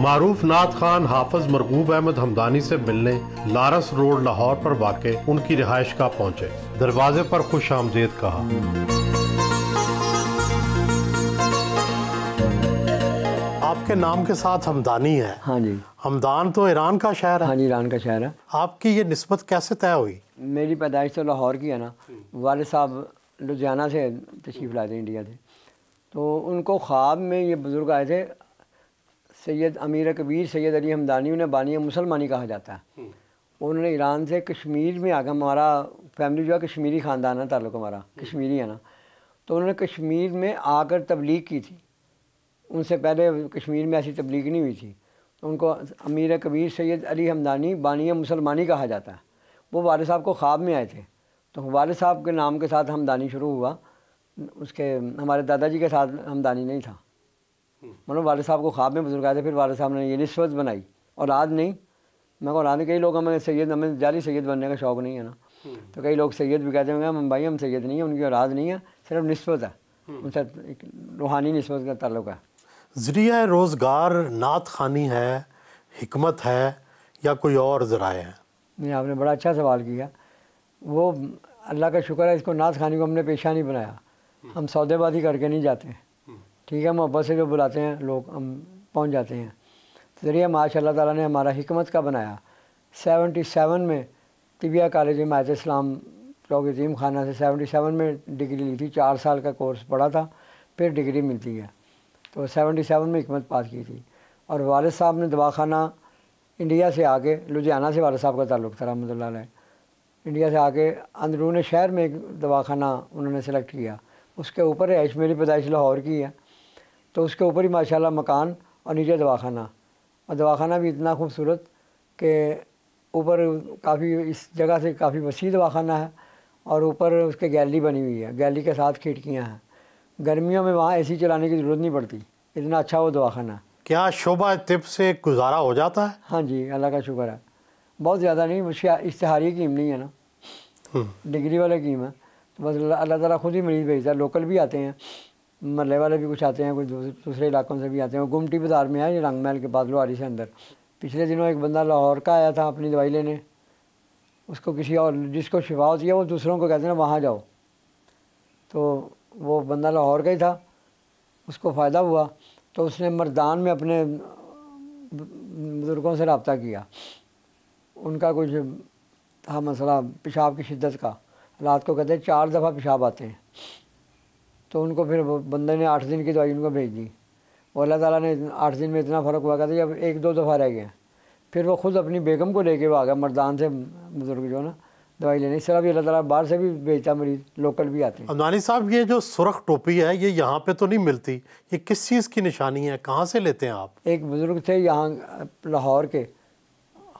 मारूफ नाथ खान हाफज मरगूब अहमद हमदानी से मिलने लारस रोड लाहौर पर वाक़ उनकी रिहाइश का पहुँचे। दरवाजे पर खुश आमदेद कहा। आपके नाम के साथ हमदानी है। हाँ जी। हमदान तो ईरान का शहर है। हाँ जी ईरान का शहर है। आपकी ये नस्बत कैसे तय हुई? मेरी पैदाइश तो लाहौर की है ना। वाले साहब लुधियाना से तशरीफ़ लाए थे इंडिया से। तो उनको ख्वाब में ये बुज़ुर्ग आए थे सैयद अमीर कबीर सैयद अली हमदानी उन्हें बानिया मुसलमानी कहा जाता है। उन्होंने ईरान से कश्मीर में आकर हमारा फैमिली जो है कश्मीरी ख़ानदान है ताल्लुक हमारा कश्मीरी है ना। तो उन्होंने कश्मीर में आकर तबलीग की थी। उनसे पहले कश्मीर में ऐसी तबलीग नहीं हुई थी। तो उनको अमीर कबीर सैयद अली हमदानी बानी मुसलमानी कहा जाता है। वो वाले साहब को ख्वाब में आए थे। तो वाले साहब के नाम के साथ हमदानी शुरू हुआ। उसके हमारे दादाजी के साथ हमदानी नहीं था। मतलब वाले साहब को ख्वाब में बुज़ुर्ग आए थे फिर वाले साहब ने ये नस्बत बनाई और आज नहीं। मैं को औलाद कई लोग हमें सैयद हमें जाली सैयद बनने का शौक़ नहीं है ना। तो कई लोग सैयद भी कहते होंगे हम भाई हम सैयद नहीं है उनकी औलाद नहीं है सिर्फ़ नस्बत है। उनसे एक रूहानी नस्बत का ताल्लुक है। ज़रिया रोज़गार नात खानी है हमत है या कोई और ज़राए हैं? नहीं आपने बड़ा अच्छा सवाल किया। वो अल्लाह का शुक्र है इसको नात खानी को हमने पेशा नहीं बनाया। हम सौदेबाजी करके नहीं जाते। ठीक है मोहब्बत से जो बुलाते हैं, लोग हम पहुँच जाते हैं। तो ज़रिए माशा ताला ने हमारा हमत का बनाया। सेवेंटी सेवन में तिबिया कॉलेज में आयत इस्लाम चौक यतीम खाना से सेवेंटी सेवन में डिग्री ली थी। चार साल का कोर्स पढ़ा था, फिर डिग्री मिलती है। तो सेवेंटी सेवन में हमत पास की थी। और वालद साहब ने दवाखाना इंडिया से आके लुधियाना से वालद साहब का ताल्लुक था रहमत इंडिया से आके अंदरून शहर में एक दवाखाना उन्होंने सेलेक्ट किया। उसके ऊपर है मेरी पैदाइश लाहौर की है। तो उसके ऊपर ही माशाल्लाह मकान और नीचे दवाखाना। और दवाखाना भी इतना खूबसूरत कि ऊपर काफ़ी इस जगह से काफ़ी वसी दवाखाना है और ऊपर उसके गैलरी बनी हुई है। गैलरी के साथ खिड़कियाँ हैं। गर्मियों में वहाँ एसी चलाने की ज़रूरत नहीं पड़ती। इतना अच्छा वो दवाखाना। क्या शोभा तिप से गुजारा हो जाता है? हाँ जी अल्लाह का शुक्र है। बहुत ज़्यादा नहीं उसकी इश्तहारी कीम नहीं है ना। हम्म। डिग्री वाला कीम है तो बस अल्लाह ताला खुद ही मरीज़ भेजता है। लोकल भी आते हैं। मरले वाले भी कुछ आते हैं, कुछ दूसरे इलाकों से भी आते हैं। गुमटी बाज़ार में है रंग महल के पास, लोहारी से अंदर। पिछले दिनों एक बंदा लाहौर का आया था अपनी दवाई लेने। उसको किसी और, जिसको शिफा होती है, वो दूसरों को कहते हैं, वहाँ जाओ। तो वो बंदा लाहौर का ही था। उसको फ़ायदा हुआ तो उसने मरदान में अपने बुज़ुर्गों से रबता किया। उनका कुछ था मसला, पेशाब की शिद्दत का। रात को कहते हैं, चार दफ़ा पेशाब आते हैं। तो उनको फिर बंदे ने आठ दिन की दवाई उनको भेज दी। और अल्लाह ताला ने आठ दिन में इतना फ़र्क हुआ कहते जब एक दो दफ़ा रह गया। फिर वो खुद अपनी बेगम को लेके वो आ गया मर्दान से बुज़ुर्ग जो ना दवाई लेने। इस तरह भी अल्लाह ताला बाहर से भी भेजता मरीज़ लोकल भी आते हैं। अमदानी साहब ये जो सुरख टोपी है ये यहाँ पे तो नहीं मिलती। ये किस चीज़ की निशानी है? कहाँ से लेते हैं आप? एक बुज़ुर्ग थे यहाँ लाहौर के।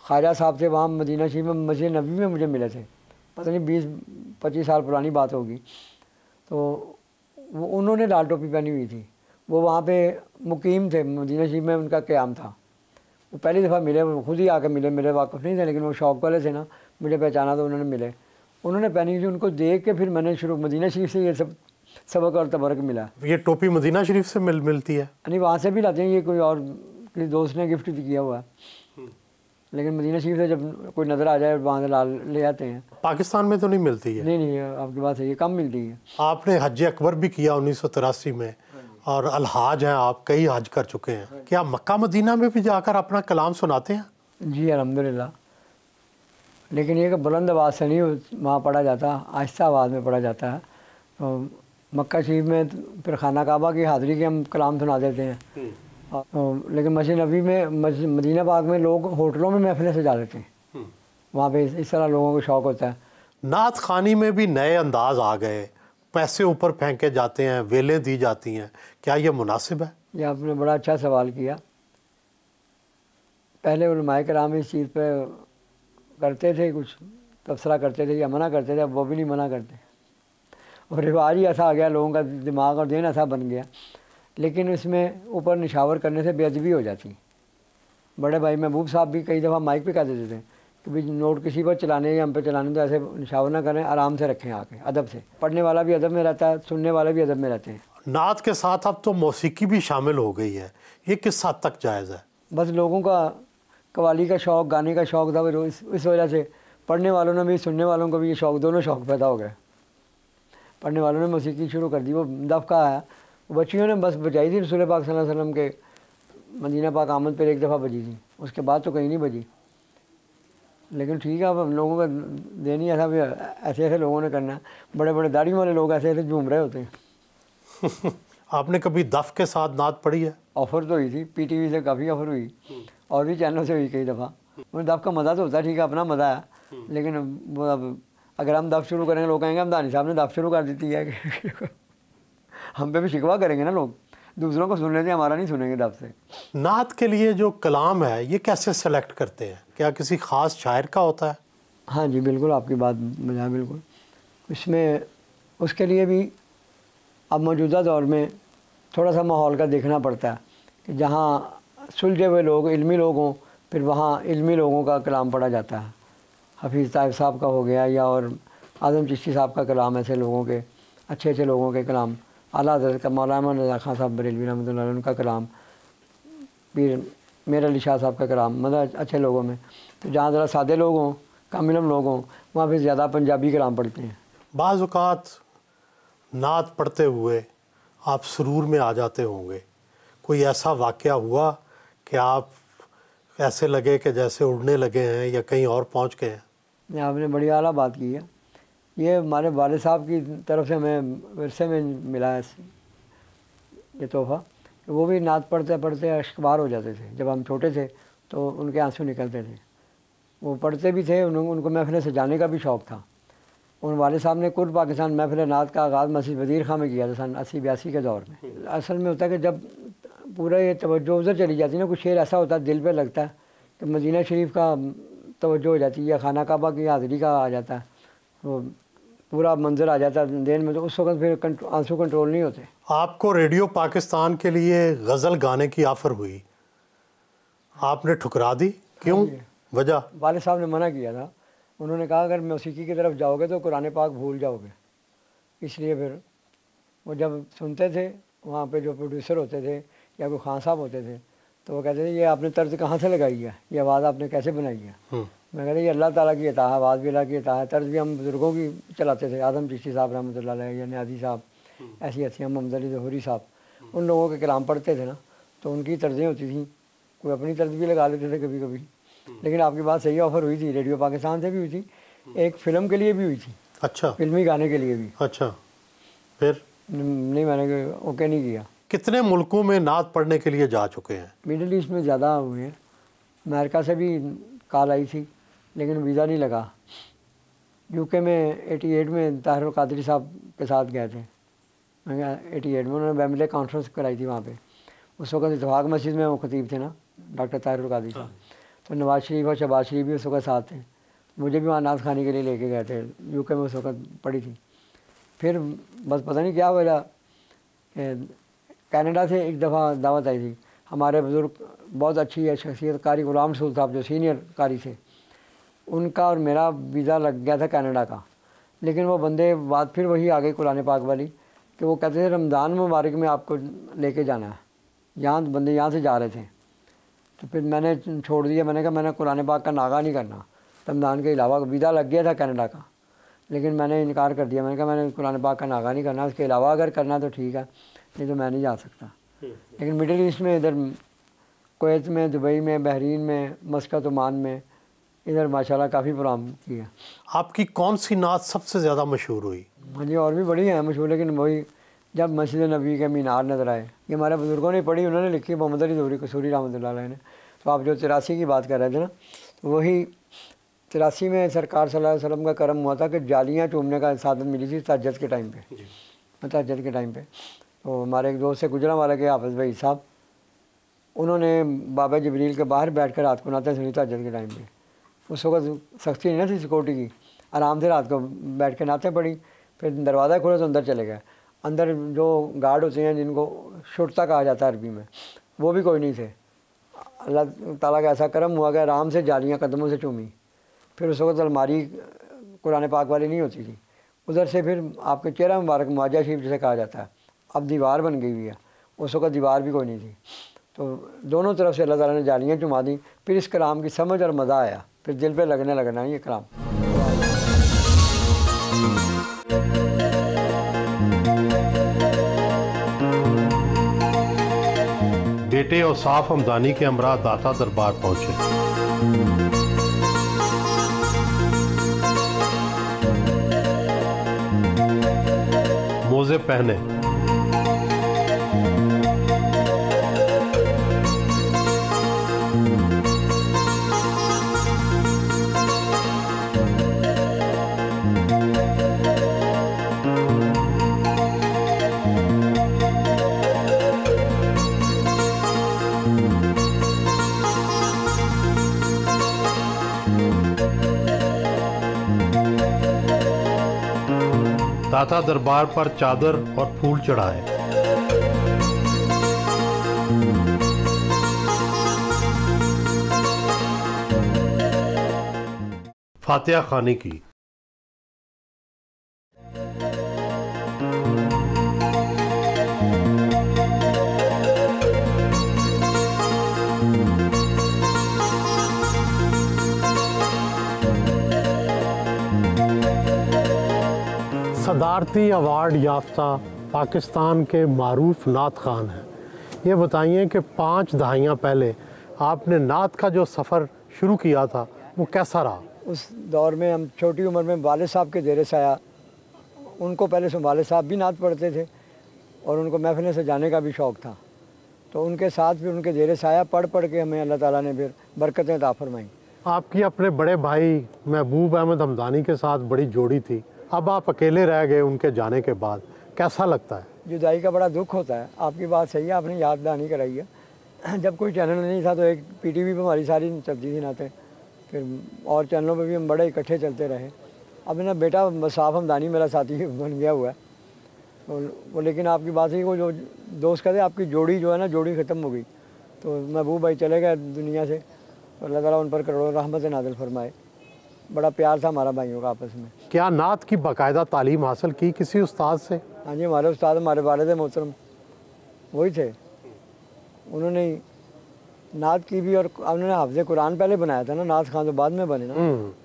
ख्वाजा साहब थे वहाँ मदीना शरीफ में मस्जिद नबी में मुझे मिले थे। पता नहीं बीस पच्चीस साल पुरानी बात होगी। तो वो उन्होंने लाल टोपी पहनी हुई थी। वो वहाँ पे मुकीम थे मदीना शरीफ में उनका क़्याम था। वो पहली दफ़ा मिले वो खुद ही आकर मिले मेरे वाकफ़ नहीं थे लेकिन वो शौक वाले थे ना मुझे पहचाना तो उन्होंने मिले। उन्होंने पहनी थी उनको देख के फिर मैंने शुरू मदीना शरीफ से ये सब सबक और तबरक मिला। ये टोपी मदीना शरीफ से मिल मिलती है? नहीं वहाँ से भी लाते हैं ये कोई और किसी दोस्त ने गिफ्ट भी किया हुआ है। लेकिन मदीना शरीफ से जब कोई नज़र आ जाए वहाँ से लाल ले आते हैं। पाकिस्तान में तो नहीं मिलती है? नहीं नहीं आपकी बात है ये कम मिलती है। आपने हज अकबर भी किया उन्नीस सौ तिरासी में और अलहाज हैं आप कई हज कर चुके हैं। क्या मक्का मदीना में भी जाकर अपना कलाम सुनाते हैं? जी अलहमदिल्ला लेकिन ये कि बुलंद आवाज़ से नहीं वहाँ पढ़ा जाता आहिस्ता आवाज़ में पढ़ा जाता है। तो मक्का शरीफ में फिर खाना काबा की हाज़िरी के हम कलाम सुना देते हैं। हम्म। लेकिन मस्जिद नबी में मदीना बाग में लोग होटलों में महफिलें सजा लेते हैं। हम्म। वहाँ पे इस तरह लोगों को शौक़ होता है। नात खानी में भी नए अंदाज आ गए। पैसे ऊपर फेंके जाते हैं वेलें दी जाती हैं। क्या ये मुनासिब है? ये आपने बड़ा अच्छा सवाल किया। पहले कराम इस चीज़ पर करते थे कुछ तबसरा करते थे या मना करते थे अब वो भी नहीं मना करते। और रिवाज ही ऐसा आ गया लोगों का दिमाग और दिन ऐसा बन गया। लेकिन इसमें ऊपर निशावर करने से बेअदबी हो जाती बड़े भाई महबूब साहब भी कई दफ़ा माइक पे कह देते थे कि भाई नोट किसी पर चलाने या हम पे चलाने तो ऐसे निशावर ना करें आराम से रखें आके अदब से। पढ़ने वाला भी अदब में रहता है सुनने वाले भी अदब में रहते हैं। नात के साथ अब तो मौसीकी भी शामिल हो गई है। ये किस हद तक जायज़ है? बस लोगों का कवाली का शौक़ गाने का शौक़ था इस इस वजह से पढ़ने वालों ने भी सुनने वालों को भी ये शौक़ दोनों शौक़ पैदा हो गए। पढ़ने वालों ने मौसीकी शुरू कर दी वो दफ़का आया वो बच्चियों ने बस बजाई थी रसूल पाक वसल्लम के मदीना पाक आमद पर एक दफ़ा बजी थी। उसके बाद तो कहीं नहीं बजी। लेकिन ठीक है अब हम लोगों का देनी ऐसा भी ऐसे ऐसे लोगों ने करना। है बड़े बड़े दाढ़ी वाले लोग ऐसे ऐसे झूम रहे होते हैं। आपने कभी दफ के साथ नात पढ़ी है? ऑफ़र तो हुई थी पीटीवी से काफ़ी ऑफ़र हुई। और भी चैनल से हुई कई दफ़ा। दफ का मज़ा तो होता है ठीक है अपना मज़ा आया लेकिन वो अब अगर हम दफ शुरू करेंगे लोग कहेंगे हम दानी साहब ने दफ शुरू कर देती है हम पे भी शिकवा करेंगे ना लोग। दूसरों को सुन लेते हैं हमारा नहीं सुनेंगे दफ से नात के लिए जो कलाम है ये कैसे सेलेक्ट करते हैं? क्या किसी ख़ास शायर का होता है? हाँ जी बिल्कुल आपकी बात मज़ा बिल्कुल। इसमें उसके लिए भी अब मौजूदा दौर में थोड़ा सा माहौल का देखना पड़ता है कि जहाँ सुलझे हुए लोग इल्मी लोग हों फिर वहाँ इल्मी लोगों का कलाम पढ़ा जाता है। हफीज़ ताइब साहब का हो गया या और आज़म चिश्ती साहब का कलाम ऐसे लोगों के अच्छे अच्छे लोगों के कलाम। आला हज़रत का मौलाना रजा खान साहब बरेलवी रहमत उनका कलाम। पीर मेर अली शाह साहब का कलाम मतलब अच्छे लोगों में। तो जहाँ ज़रा सादे लोग हों कामिलम लोग हों वहाँ फिर ज़्यादा पंजाबी कलाम पढ़ते हैं। बाज़ात नात पढ़ते हुए आप सुरूर में आ जाते होंगे। कोई ऐसा वाक़ हुआ कि आप ऐसे लगे कि जैसे उड़ने लगे हैं या कहीं और पहुँच गए हैं? आपने बड़ी आला बात की है। ये हमारे वाले साहब की तरफ़ से हमें विरसे में मिला है ये तोहफ़ा। वो भी नात पढ़ते पढ़ते अशकबार हो जाते थे। जब हम छोटे थे तो उनके आँसू निकलते थे। वो पढ़ते भी थे उन, उनको महफिल सजाने का भी शौक़ था। उन वाले साहब ने कुल पाकिस्तान महफिल नात का आगाज़ मस्जिद वज़ीर खां में किया था सन अस्सी बयासी के दौर में। असल में होता है कि जब पूरा ये तवज्जो उधर चली जाती है ना कुछ शेर ऐसा होता है दिल पे लगता है कि मदीना शरीफ का तवज्जो हो जाती है या खाना काबा की हाज़री का आ जाता है। वो पूरा मंजर आ जाता है देन में तो उस वक्त फिर आँसू कंट्रोल नहीं होते। आपको रेडियो पाकिस्तान के लिए गज़ल गाने की ऑफ़र हुई। आपने ठुकरा दी? क्यों? हाँ वजह? वाले साहब ने मना किया था। उन्होंने कहा अगर मौसीकी की तरफ़ जाओगे तो कुरान पाक भूल जाओगे। इसलिए फिर वो जब सुनते थे वहाँ पे जो प्रोड्यूसर होते थे या कोई खान साहब होते थे तो वो कहते थे ये आपने तर्ज कहाँ से लगाई है? ये आवाज़ आपने कैसे बनाई है? हम्म। मैं कहते ये अल्लाह ताला की अता है आवाज़ भी अल्लाह की अता है। तर्ज भी हम बुज़ुर्गों की चलाते थे। आदम चिश्ती साहब रहमत या न्याजी साहब हम्म। ऐसी ऐसी हम मोहम्मद अली जहूरी साहब हम्म। उन लोगों के कलाम पढ़ते थे ना तो उनकी तर्जें होती थी। कोई अपनी तर्ज भी लगा लेते थे कभी कभी लेकिन आपकी बात सही ऑफ़र हुई थी रेडियो पाकिस्तान से भी हुई थी एक फ़िल्म के लिए भी हुई थी। अच्छा। फिल्मी गाने के लिए भी। अच्छा। फिर? नहीं मैंने ओके नहीं किया। कितने मुल्कों में नात पढ़ने के लिए जा चुके हैं? मिडिल ईस्ट में ज़्यादा हुए हैं। अमेरिका से भी कॉल आई थी। लेकिन वीज़ा नहीं लगा। यूके में 88 में ताहिर कादरी साहब के साथ गए थे। मैं एटी एट में उन्होंने बैमिले कॉन्फ्रेंस कराई थी वहाँ पे। उस वक्त इतफाक मस्जिद में वो खतीब थे ना डॉक्टर ताहिर कादरी साहब। तो नवाज़ शरीफ और शबाज शरीफ भी उस वक्त साथ थे। मुझे भी वहाँ नाज खाने के लिए लेके गए थे। यूके में उस वक्त पड़ी थी। फिर बस पता नहीं क्या वजह कनाडा से एक दफ़ा दावत आई थी। हमारे बुज़ुर्ग बहुत अच्छी है शख्सियत कारी गुलाम रसूल साहब जो सीनियर कारी थे। उनका और मेरा वीज़ा लग गया था कनाडा का। लेकिन वो बंदे बात फिर वही आ गई कुरान पाक वाली कि वो कहते थे रमज़ान मुबारक में आपको लेके जाना है। यहाँ बंदे यहाँ से जा रहे थे। तो फिर मैंने छोड़ दिया। मैंने कहा मैंने कुरान पाक का नागा नहीं करना। रमज़ान के अलावा वीज़ा लग गया था कनाडा का। लेकिन मैंने इनकार कर दिया। मैंने कहा मैंने कुरान पाक का नागा नहीं करना। उसके अलावा अगर करना तो ठीक है नहीं तो मैं नहीं जा सकता। लेकिन मिडिल ईस्ट में इधर कोत में दुबई में बहरीन में मस्कत ओमान में इधर माशाल्लाह काफ़ी प्रोग्राम किया आपकी कौन सी नात सबसे ज़्यादा मशहूर हुई? हाँ जी और भी बड़ी हैं मशहूर लेकिन वही जब मस्जिद नबी के मीनार नज़र आए ये हमारे बुज़ुर्गों ने पढ़ी उन्होंने लिखी मोहम्मद अली दूरी कसूरी रहमत ने। तो आप जो तिरासी की बात कर रहे थे ना तो वही तिरासी में सरकार सल्लल्लाहु अलैहि वसल्लम का करम हुआ था कि जालियाँ चूमने का साधन मिली थी तजद के टाइम पे। तजद के टाइम पे। तो हमारे एक दोस्त से गुजरा वाला के हाफिज़ भाई साहब उन्होंने बाबा जबरील के बाहर बैठ कर रात को नाते सुनी था के टाइम पे। उस वक्त सख्ती नहीं थी सिक्योरिटी की। आराम से रात को बैठ के नाते पड़ी फिर दरवाज़ा खोला तो अंदर चले गए। अंदर जो गार्ड होते हैं, जिनको शुरता कहा जाता है अरबी में, वो भी कोई नहीं थे। अल्लाह ताला का ऐसा करम हुआ कि आराम से जालियाँ कदमों से चूमी। फिर उस वक्त अलमारी कुरान पाक वाली नहीं होती थी। उधर से फिर आपके चेहरा मुबारक मुआजा शरीफ जिसे कहा जाता है। अब दीवार बन गई हुई है। उस वक्त दीवार भी कोई नहीं थी। तो दोनों तरफ़ से अल्लाह ताला ने जालियाँ चुमा दी। फिर इस कलाम की समझ और मज़ा आया। फिर दिल पे लगने लगना ये कलाम। बेटे और साफ़ हमदानी के हमरा दाता दरबार पहुँचे। मोजे पहने। दाता दरबार पर चादर और फूल चढ़ाए। फातिहा खानी की। सदारती अवार्ड याफ्ता पाकिस्तान के मरूफ नात खान हैं। ये बताइए कि पाँच दहाइयाँ पहले आपने नात का जो सफ़र शुरू किया था वो कैसा रहा? उस दौर में हम छोटी उम्र में वाले साहब के जेर साया उनको पहले से वाले साहब भी नात पढ़ते थे और उनको महफिल से जाने का भी शौक़ था। तो उनके साथ फिर उनके जेर साया पढ़ पढ़ के हमें अल्लाह ताला ने फिर बरकतें ता फरमाई। आपकी अपने बड़े भाई महबूब अहमद हमदानी के साथ बड़ी जोड़ी थी। अब आप अकेले रह गए उनके जाने के बाद कैसा लगता है? जुदाई का बड़ा दुख होता है। आपकी बात सही है आपने याद दहानी कराई है। जब कोई चैनल नहीं था तो एक पी टी वी पर हमारी सारी चलती थी नाते। फिर और चैनलों पर भी हम बड़े इकट्ठे चलते रहे। अब मेरा बेटा मसाफ हमदानी मेरा साथी बन गया हुआ है। वो, वो लेकिन आपकी बात है वो जो दोस्त कहते आपकी जोड़ी जो है ना जोड़ी ख़त्म हो गई। तो महबूब भाई चले गए दुनिया से और अल्लाह ताला उन पर करोड़ों रहमत नादिल फरमाए। बड़ा प्यार था हमारा भाइयों का आपस में। क्या नात की बाकायदा तालीम हासिल की किसी उस्ताद से? हाँ जी हमारे उस्ताद हमारे वालद मोहतरम। वही थे। उन्होंने नात की भी और उन्होंने हाफज कुरान पहले बनाया था ना नात खान तो बाद में बने ना।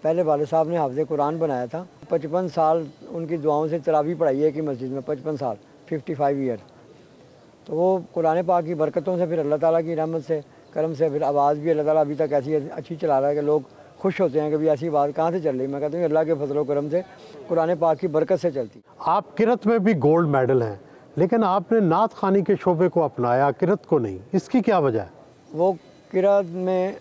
पहले वाले साहब ने हाफज कुरान बनाया था। पचपन साल उनकी दुआओं से तरावी पढ़ाई है कि मस्जिद में पचपन साल फिफ्टी फाइव ईयर तो वो कुरान पाक की बरकतों से फिर अल्लाह ताला की रहमत से करम से फिर आवाज़ भी अल्लाह ताला अभी तक ऐसी अच्छी चला रहा है कि लोग खुश होते हैं कि भाई ऐसी बात कहाँ से चल रही मैं कहता हूँ अल्लाह के फजल करम से कुरान पाक की बरकत से चलती। आप किरत में भी गोल्ड मेडल हैं लेकिन आपने नात खानी के शोबे को अपनाया किरत को नहीं। इसकी क्या वजह है? वो किरत में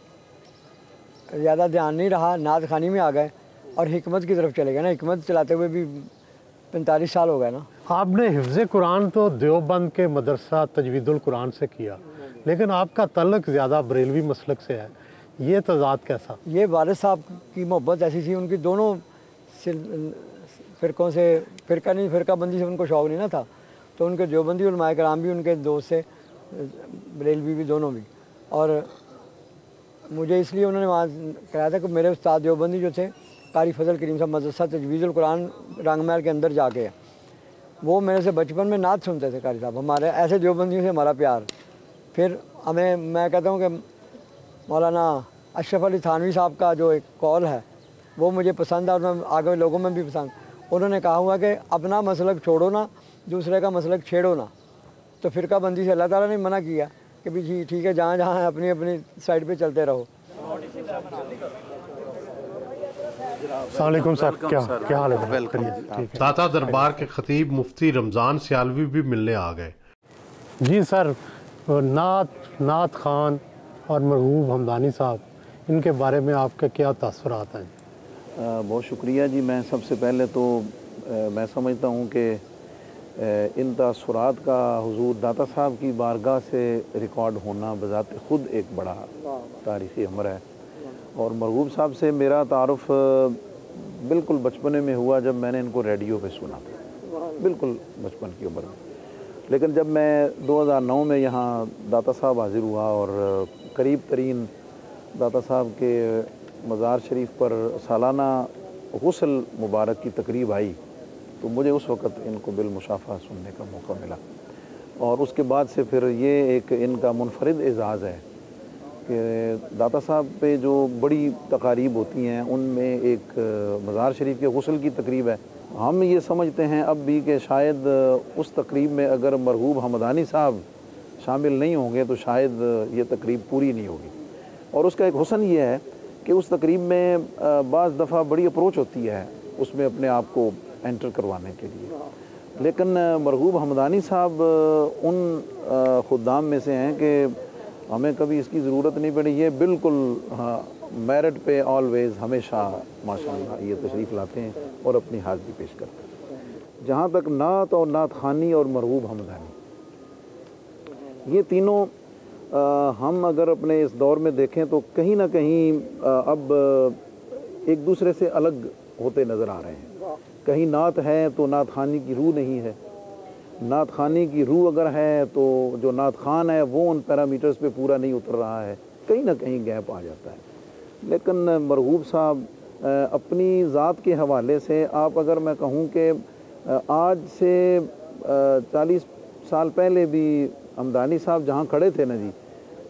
ज़्यादा ध्यान नहीं रहा नात खानी में आ गए और हिकमत की तरफ़ चले गए ना। हिकमत चलाते हुए भी पैंतालीस साल हो गए ना। आपने हिफ्ज़ कुरान तो देवबंद के मदरसा तजवीदुल कुरान से किया लेकिन आपका तलक ज़्यादा बरेलवी मसलक से है। ये तजाद कैसा ये वालद साहब की मोहब्बत ऐसी थी, उनकी दोनों फ़िरक़ों से, फ़िरका नहीं फ़िरका बंदी से उनको शौक़ नहीं ना था। तो उनके देवबंदी, उलमाए कराम भी, उनके दोस्त से बरेलवी भी दोनों भी। और मुझे इसलिए उन्होंने वहाँ कराया था कि मेरे उस्ताद देवबंदी जो थे, कारी फजल करीम साहब, मदरसा तजवीज़ुल कुरान रंगमहल के अंदर जाके, वो मेरे से बचपन में नात सुनते थे कारी साहब। हमारे, ऐसे देवबंदियों से हमारा प्यार। फिर हमें, मैं कहता हूँ कि मौलाना अशरफ अली थानवी साहब का जो एक कॉल है वो मुझे पसंद है और मैं आगे लोगों में भी पसंद। उन्होंने कहा हुआ कि अपना मसलक छोड़ो ना दूसरे का मसलक छेड़ो ना। तो फ़िरका बंदी से अल्लाह ताला ने मना किया कि भी जी ठीक है जहाँ जहाँ अपनी अपनी साइड पे चलते रहो। सर क्या क्या हाल है? दरबार के खतीब मुफ्ती रमज़ान सियालवी भी मिलने आ गए। जी सर नात नात खान और मरहूब हमदानी साहब इनके बारे में आपके क्या तसरात हैं? बहुत शुक्रिया जी। मैं सबसे पहले तो आ, मैं समझता हूँ कि इन तसरात का हुजूर दाता साहब की बारगाह से रिकॉर्ड होना बजात ख़ुद एक बड़ा तारीख़ी अमर है। और मरगूब साहब से मेरा तारफ़ बिल्कुल बचपने में हुआ जब मैंने इनको रेडियो पे सुना था। बिल्कुल बचपन की उम्र में। लेकिन जब मैं 2009 में यहाँ दाता साहब हाज़िर हुआ और करीब तरीन दाता साहब के मज़ार शरीफ पर सालाना गसल मुबारक की तकरीब आई तो मुझे उस वक़्त इनको बिलमुशाफ़ा सुनने का मौका मिला। और उसके बाद से फिर ये एक इनका मुनफरद एजाज़ है कि दाता साहब पे जो बड़ी तकारीब होती हैं, उनमें एक मज़ार शरीफ के गसल की तकरीब है। हम ये समझते हैं अब भी कि शायद उस तकरीब में अगर मरहूब हमदानी साहब शामिल नहीं होंगे तो शायद ये तकरीब पूरी नहीं होगी। और उसका एक हुसन ये है कि उस तकरीब में बाज़ दफ़ा बड़ी अप्रोच होती है उसमें अपने आप को एंटर करवाने के लिए। लेकिन मरहूब हमदानी साहब उन खुदाम में से हैं कि हमें कभी इसकी ज़रूरत नहीं पड़ी। ये बिल्कुल मेरिट पे ऑलवेज़ हमेशा, माशाल्लाह, ये तशरीफ़ लाते हैं और अपनी हाज़री पेश करते हैं। जहाँ तक नात और नात खानी और मरहूब हमदानी ये तीनों आ, हम अगर अपने इस दौर में देखें तो कहीं ना कहीं आ, अब एक दूसरे से अलग होते नज़र आ रहे हैं। कहीं नात है तो नात खानी की रूह नहीं है। नात खानी की रूह अगर है तो जो नात खान है वो उन पैरामीटर्स पे पूरा नहीं उतर रहा है। कहीं ना कहीं गैप आ जाता है। लेकिन मरगूब साहब अपनी ज़ात के हवाले से आप अगर मैं कहूँ कि आज से चालीस साल पहले भी हमदानी साहब जहाँ खड़े थे ना जी,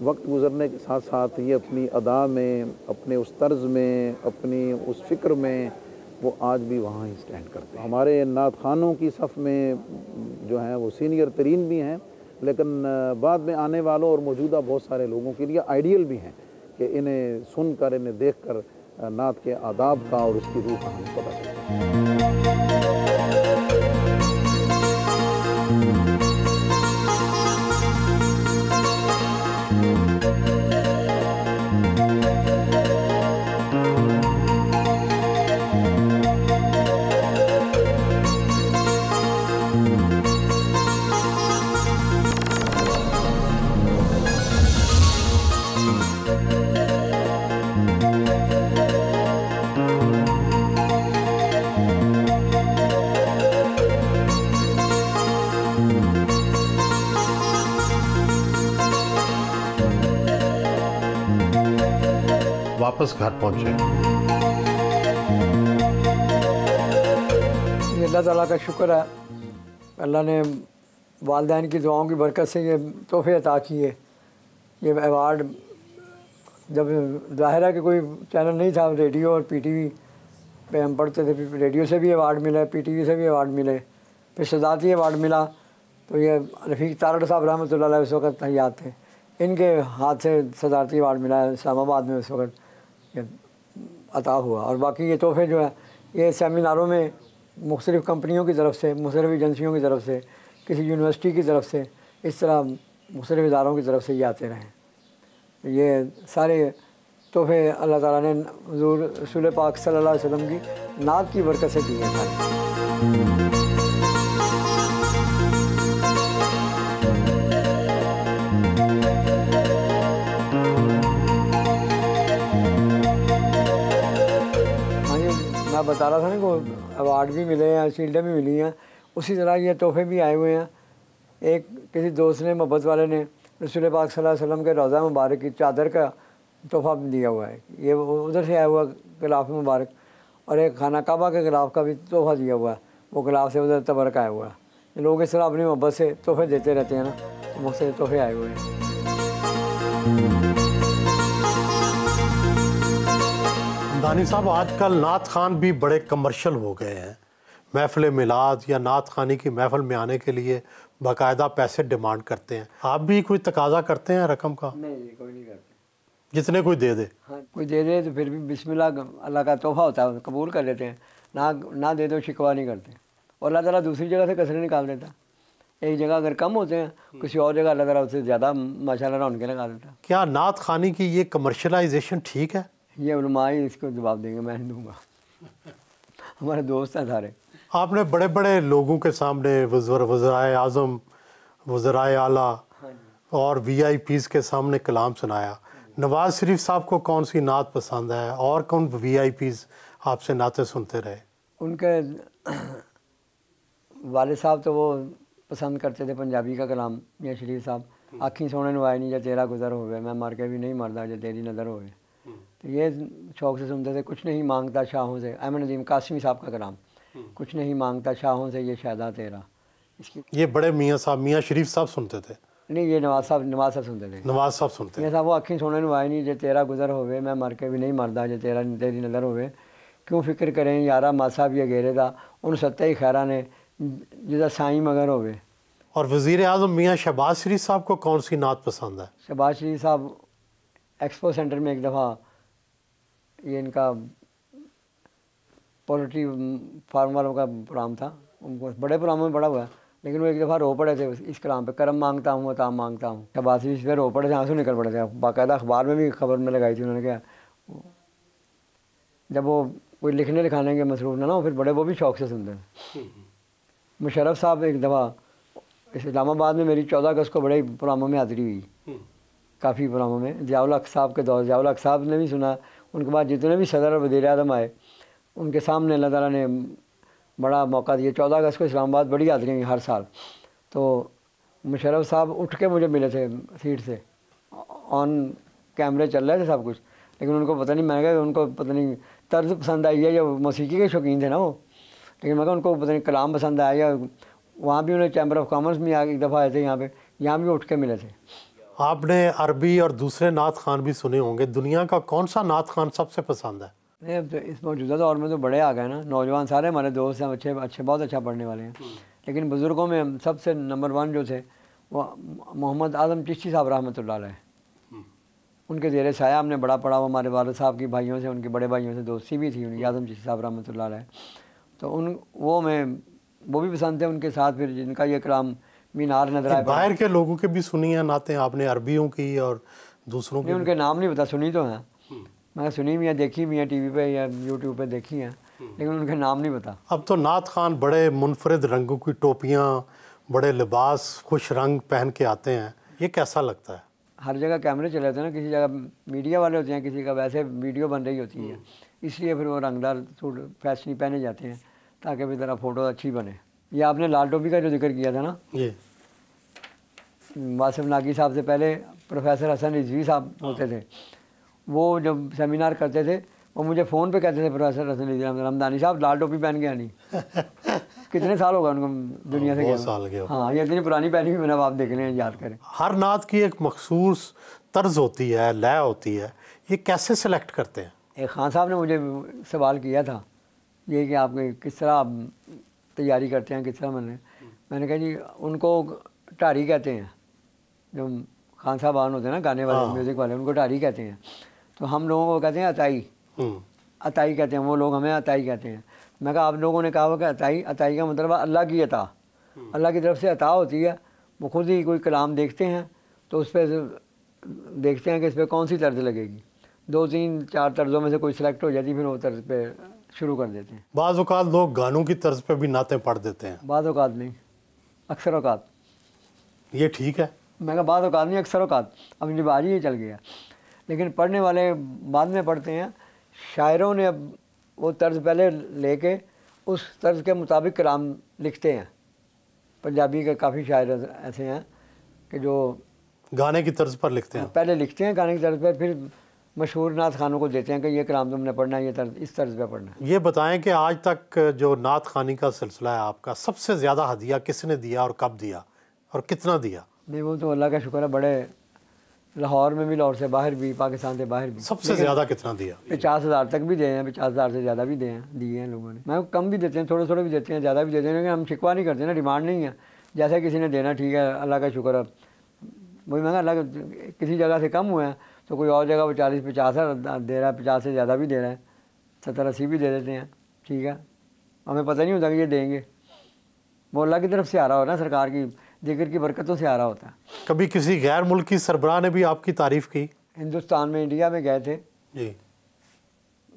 वक्त गुज़रने के साथ साथ ये अपनी अदा में, अपने उस तर्ज में, अपनी उस फ़िक्र में, वो आज भी वहाँ ही स्टैंड करते हैं। हमारे नात खानों की सफ़ में जो हैं, वो सीनियर तरीन भी हैं, लेकिन बाद में आने वालों और मौजूदा बहुत सारे लोगों के लिए आइडियल भी हैं कि इन्हें सुनकर, इन्हें देखकर नात के आदाब का और उसकी रूह का हमें पता चलता है। वापस घर पहुँचे। अल्लाह ताला का शुक्र है। अल्लाह ने वालदेन की दुआओं की बरकत से ये तोहफे अता किए। ये अवार्ड जब ज़ाहिर है कि कोई चैनल नहीं था रेडियो और पीटीवी पे हम पढ़ते थे रेडियो से भी अवार्ड मिले पीटीवी से भी अवार्ड मिले। फिर सदाती अवार्ड मिला तो ये रफ़ीक तारड़ साहब रहमत उस वक्त याद थे। इनके हाथ से सदारती अवार्ड मिला, इस्लामाबाद में उस वक्त। अता हुआ। और बाकी ये तोहफे जो है, ये सेमिनारों में मुख्तलिफ़ कंपनियों की तरफ़ से, मुख्तलिफ़ एजेंसियों की तरफ़ से, किसी यूनिवर्सिटी की तरफ़ से, इस तरह मुख्तलिफ़ इदारों की तरफ़ से ये आते रहें। ये सारे तोहफे अल्लाह ताला ने हजूर रसूल पाक सल्लल्लाहु अलैहि वसल्लम की नात की बरकत से दिए सारे बता रहा था ना को अवार्ड भी मिले हैं शील्डें भी मिली हैं। उसी तरह ये तोहफे भी आए हुए हैं। एक किसी दोस्त ने, मोहब्बत वाले ने, रसूल पाक वसल्लम के रोज़ा मुबारक की चादर का तोहफ़ा दिया हुआ है। ये उधर से आया हुआ गिलाफ मुबारक और एक खाना काबा के गिलाफ का भी तोहफ़ा दिया हुआ है। वो गिलाफ से उधर तबरक आया हुआ है। लोग इस तरह अपनी मोहब्बत से तोहफे देते रहते हैं ना तो मुझसे तोहफे आए हुए हैं। दानी साहब आजकल नात खान भी बड़े कमर्शियल हो गए हैं। महफिल मिलाद या नात खानी की महफिल में आने के लिए बाकायदा पैसे डिमांड करते हैं। आप भी कोई तकाजा करते हैं रकम का? नहीं कोई नहीं करते। जितने कोई दे दे। हाँ कोई दे दे तो फिर भी बिस्मिल्लाह अल्लाह का तोहफा होता है कबूल कर लेते हैं। ना ना दे दो शिकवा नहीं करते। और अल्लाह ताला दूसरी जगह से कसरे निकाल देता। एक जगह अगर कम होते हैं किसी और जगह अल्लाह ताला उससे ज़्यादा माशाल्लाह उनके लगा देता। क्या नात खानी की ये कमर्शलाइजेशन ठीक है? ये ही इसको जवाब देंगे मैं नहीं दूँगा। हमारे दोस्त हैं सारे। आपने बड़े बड़े लोगों के सामने वज़र आज़म वज़राए आला हाँ और वी आई पीज़ के सामने कलाम सुनाया। नवाज़ शरीफ साहब को कौन सी नात पसंद है और कौन वी आई पीज़ आपसे नाते सुनते रहे? उनके वाले साहब तो वो पसंद करते थे पंजाबी का कलाम या शरीफ साहब। आखी सोने नुआए नहीं जो तेरा गुजर हो गया मैं मर के भी नहीं मरदा जो तेरी नज़र हो गए ये शौक़ से सुनते थे कुछ नहीं माँगता शाहों से। अमन नदीम कासमी साहब का कलाम हम्म। कुछ नहीं माँगता शाहों से ये शायदा तेरा। इसकी ये बड़े मियाँ साहब मियाँ शरीफ साहब सुनते थे। नहीं ये नवाज़ साहब नवाज़ साहब सुनते थे। नवाज़ साहब सुनते थे। साहब वो अखी सुनने आए नहीं जे तेरा गुजर हो मैं मर के भी नहीं मरदा जे तेरा तेरी नज़र होवे। क्यों फ़िक्र करें यारा मा साहब ये घेरे था उन सत्ते ही खैरा ने जिदा साई मगर होवे। और वज़ीर अजम मियाँ शहबाज शरीफ साहब को कौन सी नात पसंद है? शहबाज शरीफ साहब एक्सपो सेंटर में एक दफ़ा ये इनका पोल्ट्री फार्म वालों का प्रोग्राम था। उनको बड़े प्रोग्रामों में बड़ा हुआ लेकिन वो एक दफ़ा रो पड़े थे इस कलाम पे करम माँगता हूँ ताम माँगता हूँ। शहबाज इस पे रो पड़े थे आँसू निकल पड़े थे। बाकायदा अखबार में भी खबर में लगाई थी उन्होंने क्या जब वो कोई लिखने लिखाने के मसरूफ ना ना फिर बड़े वो भी शौक से सुनते हैं। मुशरफ साहब एक दफ़ा इस्लामाबाद में मेरी चौदह अगस्त को बड़े प्रोग्रामों में हाजिरी हुई। काफ़ी प्रोग्रामों में जियाउल साहब के दौर जियाउल साहब ने भी सुना उनके बाद जितने भी सदर वज़ीर अजम आए, उनके सामने अल्लाह ताला ने बड़ा मौका दिया। चौदह अगस्त को इस्लामाबाद बड़ी हाजिरी हुई हर साल। तो मुशरफ साहब उठ के मुझे मिले थे सीट से। ऑन कैमरे चल रहे थे सब कुछ। लेकिन उनको पता नहीं, मैंने कहा उनको पता नहीं, तर्ज पसंद आई है या मौसीकी के शौकीन थे ना वो? लेकिन मैं कहा उनको पता नहीं, कलाम पसंद आया या वहाँ भी उन्हें चैम्बर ऑफ़ कॉमर्स में एक दफ़ा आए थे यहाँ पे, यहाँ भी उठ के मिले थे। आपने अरबी और दूसरे नात खान भी सुने होंगे। दुनिया का कौन सा नात खान सबसे पसंद है? नहीं अब तो इस मौजूदा दौर में तो बड़े आ गए ना। नौजवान सारे हमारे दोस्त हैं अच्छे अच्छे बहुत अच्छा पढ़ने वाले हैं। लेकिन बुज़ुर्गों में हम सबसे नंबर वन जो थे वो मोहम्मद आज़म चिश्ती साहब रहमत है उनके जेर साया हमने बड़ा पढ़ा वो हमारे वालद साहब की भाइयों से उनके बड़े भाइयों से दोस्ती भी थी उनकी आज़म चिश्ती साहब रहमत है तो उन वो मैं वो भी पसंद थे उनके साथ फिर जिनका ये कलाम मीनार नज़र आए बाहर के लोगों के भी सुनी है नातें आपने अरबियों की और दूसरों की उनके नाम नहीं पता सुनी तो हैं। मैं सुनी भी है देखी भी है टीवी पे या यूट्यूब पे देखी है लेकिन उनके नाम नहीं पता। अब तो नात खान बड़े मुनफरद रंगों की टोपियाँ बड़े लिबास खुश रंग पहन के आते हैं। ये कैसा लगता है? हर जगह कैमरे चले होते हैं ना किसी जगह मीडिया वाले होते हैं किसी का वैसे वीडियो बन रही होती है। इसलिए फिर वो रंगदार सूट फैशनी पहने जाते हैं ताकि भी ज़रा फ़ोटो अच्छी बने। ये आपने लाल टोपी का जो ज़िक्र किया था ना? ये। वासिफ नागी साहब से पहले प्रोफेसर हसन रिजवी साहब होते थे। वो जब सेमिनार करते थे वो मुझे फ़ोन पे कहते थे प्रोफेसर हसन रिजवी रमदानी साहब लाल टोपी पहन के आनी। कितने साल होगा उनको दुनिया से बहुत साल गए हो। हाँ ये इतनी पुरानी पहनी हुई मैंने आप देख लें याद करें। हर नात की एक मखसूस तर्ज होती है लय होती है। ये कैसे सेलेक्ट करते हैं? एक खान साहब ने मुझे सवाल किया था ये कि आप किस तरह आप तैयारी करते हैं किस तरह मैंने मैंने कहा जी उनको टारी कहते हैं। जो खान साहब आन होते हैं ना गाने वाले हाँ। म्यूज़िक वाले उनको टारी कहते हैं। तो हम लोगों को कहते हैं अताई। हम्म, अताई कहते हैं वो लोग हमें अताई कहते हैं। मैं कहा आप लोगों ने कहा हुआ कि अताई अताई का मतलब अल्लाह की अता। अल्लाह की तरफ़ से अता होती है। वो खुद ही कोई कलाम देखते हैं तो उस पर देखते हैं कि इस पर कौन सी तर्ज लगेगी। दो तीन चार तर्जों में से कोई सिलेक्ट हो जाती है, फिर वो तर्ज पे शुरू कर देते हैं। बाज़ अवत लोग गानों की तर्ज पर भी नातें पढ़ देते हैं। बाद अवकात नहीं अक्सर अवकात ये ठीक है। मैं कहा बाद अवकात नहीं अक्सर अवकात अब रिवाज ही ये चल गया। लेकिन पढ़ने वाले बाद में पढ़ते हैं। शायरों ने अब वो तर्ज पहले लेके उस तर्ज के मुताबिक कलाम लिखते हैं। पंजाबी के काफ़ी शायर ऐसे हैं कि जो गाने की तर्ज पर लिखते हैं। पहले लिखते हैं गाने की तर्ज पर फिर मशहूर नात खानों को देते हैं कि ये कलाम तुमने पढ़ना है ये तर्ज इस तर्ज पर पढ़ना है। ये बताएँ कि आज तक जो नात खानी का सिलसिला है आपका सबसे ज़्यादा हदिया किसने दिया और कब दिया और कितना दिया? नहीं वो तो अल्लाह का शुक्र है बड़े लाहौर में भी लाहौर से बाहर भी पाकिस्तान से बाहर भी। सबसे ज़्यादा कितना दिया? पचास हज़ार तक भी दिए हैं पचास हज़ार से ज़्यादा भी दिए हैं दिए हैं लोगों ने। मैं कम भी देते हैं थोड़े थोड़े भी देते हैं ज़्यादा भी देते हैं लेकिन हम शिकवा नहीं करते ना डिमांड नहीं है। जैसे किसी ने देना ठीक है अल्लाह का शुक्र है। वही मैं अल्लाह किसी जगह से कम हुए हैं तो कोई और जगह वो चालीस पचास दे रहा है पचास से ज़्यादा भी दे रहा है सत्तर अस्सी भी दे देते हैं ठीक है? हमें पता नहीं होता कि ये देंगे। वो अल्लाह की तरफ़ से आ रहा हो ना सरकार की ज़िक्र की बरकतों से आ रहा होता है। कभी किसी गैर मुल्की सरबराह ने भी आपकी तारीफ़ की? हिंदुस्तान में इंडिया में गए थे। जी।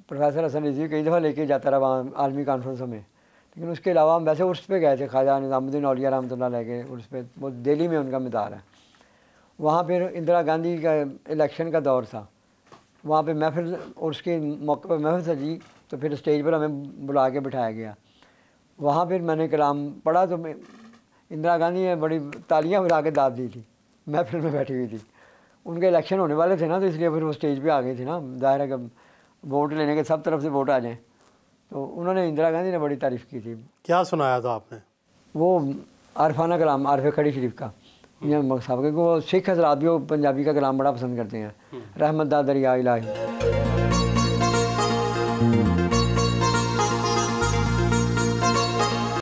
प्रोफेसर हसन रिजवी कई दफ़ा लेके जाता रहा वहाँ आलमी कॉन्फ्रेंसों में लेकिन उसके अलावा हम वैसे उर्स पे गए थे ख्वाजा निज़ामुद्दीन औलिया रहमतुल्लाह लेके उर्स पे वो दिल्ली में उनका मदार है। वहाँ फिर इंदिरा गांधी का इलेक्शन का दौर था। वहाँ पे महफिल उर्स के मौके पर महफिल सजी तो फिर स्टेज पर हमें बुला के बिठाया गया। वहाँ फिर मैंने कलाम पढ़ा तो मैं इंदिरा गांधी ने बड़ी तालियाँ बजा के दाद दी थी। महफिल में बैठी हुई थी। उनके इलेक्शन होने वाले थे ना तो इसलिए फिर वो स्टेज पे आ गई थी ना। ज़ाहिर है कि वोट लेने के सब तरफ़ से वोट आ जाएँ। तो उन्होंने इंदिरा गांधी ने बड़ी तारीफ़ की थी। क्या सुनाया था आपने? वो आरफाना कलाम आरफ खड़ी शरीफ का। ये मक साहब क्योंकि वो सिख हजरात भी वो पंजाबी का कलाम बड़ा पसंद करते हैं। रहमत दा दरिया इलाही।